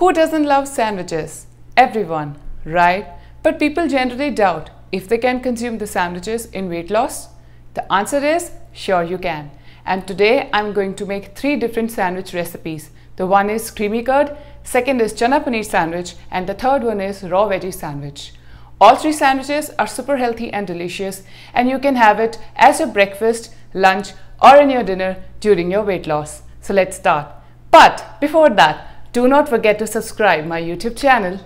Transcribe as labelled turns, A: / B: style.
A: Who doesn't love sandwiches? Everyone, right? But people generally doubt if they can consume the sandwiches in weight loss. The answer is sure you can. And today I'm going to make three different sandwich recipes. The one is creamy curd, second is chana paneer sandwich, and the third one is raw veggie sandwich. All three sandwiches are super healthy and delicious, and you can have it as your breakfast, lunch, or in your dinner during your weight loss. So let's start. But before that, do not forget to subscribe my YouTube channel